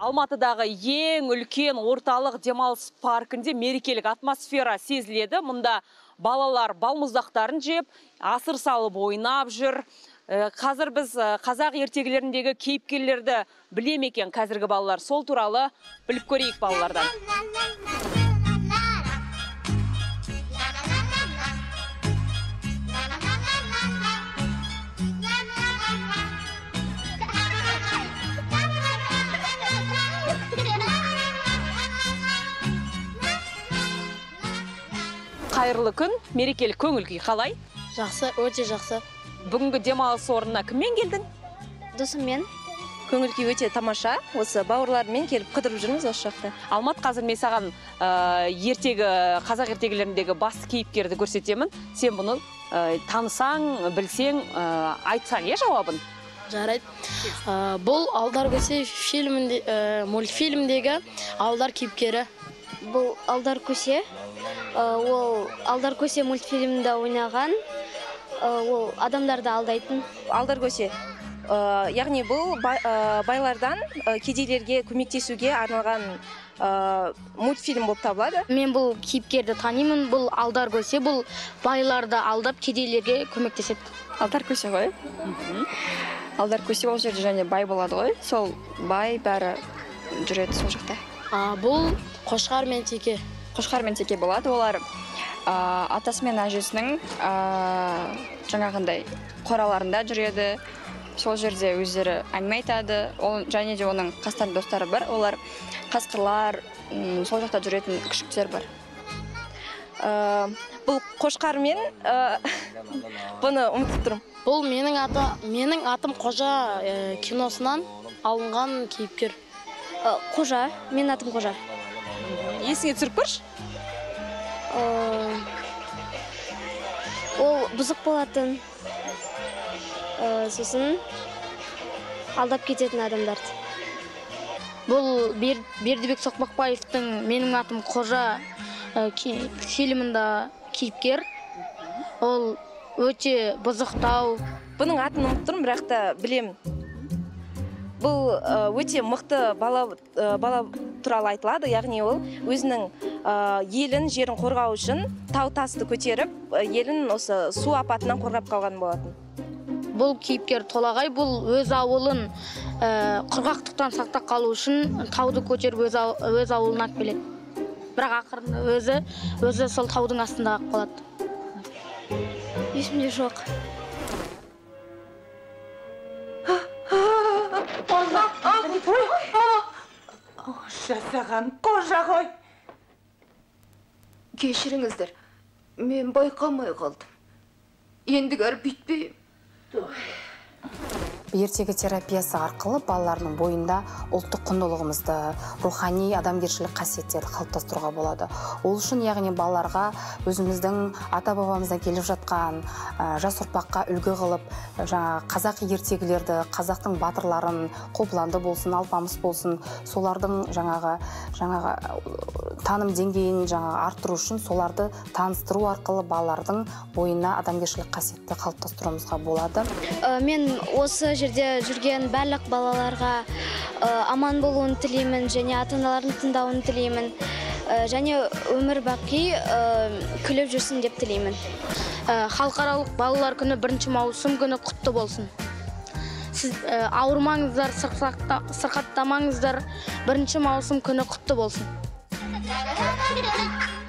Алматыдағы ең үлкен орталық демалыс паркінде мерекелік атмосфера сезіледі. Мұнда балалар балмұздақтарын жеп, асыр салып ойнап жүр. Қазір біз қазақ ертегілеріндегі кейіпкерлерді біле ме екен қазіргі балалар сол туралы біліп көрейік балалардан. Қайырлы күн, мерекелік көңіл күй қалай? Жақсы, өте жақсы. Бүгінгі демалыс орнына кіммен келдің? Досыммен көңіл күй өте тамаша осы бауырларыммен келіп қыдырып жүрміз осы жақта Алмат қазір мен саған ә, ертегі қазақ ертегілеріндегі басты кейіпкерді көрсетемін. Сен бұны ә, танысаң, білсең, ә, айтсаң е жауабын. жарайды. Ә, бұл Алдар көсе фильмінде ә, мультфильмдегі Алдар кейіпкері. Бұл алдар көсе Ә, ол алдар көсе мультфильмінде ойнаған. Ә, ол адамдарды алдайтын. Алдар көсе Ә, яғни бұл бай- байлардан кедейлерге көмектесуге арналған ә, мультфильм болып табылады. Мен бұл кейіпкерді танимын. Бұл Алдар көсе бұл байларды алдап кедейлерге көмектеседі. алдар көсе ғой. Алдар көсе ол жерде және бай болады ғой. Сол бай бәрі жүреді сол жақта. А, бұл қошқар мен теке. қошқар мен теке болады олар. А, атасы мен әжесінің жаңағындай қораларында жүреді. Сол жерде өздері әңгіме айтады. Ол және де оның қастарында достары бар. Олар қасқырлар сол жақта жүретін күшіктер бар. Ә, бұл қошқар мен ә, бұны ұмытып тұрмын. Бұл менің аты менің атым Қожа ә, киносынан алынған кейіпкер. Қожа менің атым қожа Есіңе түсіріп көрші. Ә, ол бұзық болатын Ә, сосын алдап кететін адамдарды Бұл Бер- Бердібек Соқпақбаевтың менің атым Қожа ә, фильмында кейіпкер. Ол өте бұзықтау. бұның атын ұмытып тұрмын бірақ та білемін бұл ә, өте мықты бала ә, бала туралы айтылады яғни ол өзінің ә, елін жерін қорғау үшін тау тасты көтеріп ә, елін осы су апатынан қорғап қалған болатын Бұл кейіпкер Толағай бұл өз ауылын ә, құрғақтықтан сақтап қалу үшін тауды көтеріп өз, ау- өз ауылына алып келеді. Бірақ ақырында өзі өзі сол таудың астында қалып қалады. есімде жоқ жасаған қожа ғой кешіріңіздер мен байқамай қалдым ендігәрі бүйтпеймін ертегі терапиясы арқылы балалардың бойында ұлттық құндылығымызды рухани адамгершілік қасиеттерді қалыптастыруға болады. Ол үшін яғни балаларға өзіміздің ата бабамыздан келіп жатқан ә, жас ұрпаққа үлгі қылып жаңа қазақ ертегілерді қазақтың батырларын қобыланды болсын алпамыс болсын солардың жаңағы жаңағы таным деңгейін жаңағы арттыру үшін соларды таныстыру арқылы балалардың бойына адамгершілік қасиетті қалыптастыруымызға болады. Ә, мен осы жерде жүрген барлық балаларға ә, аман болуын тілеймін және ата аналарын тыңдауын тілеймін Ә, және өмір бақи ә, күліп жүрсін деп тілеймін халықаралық балалар күні бірінші маусым күні құтты болсын. Сіз ауырмаңыздар, сырқатта- сырқаттамаңыздар. Бірінші маусым күні құтты болсын.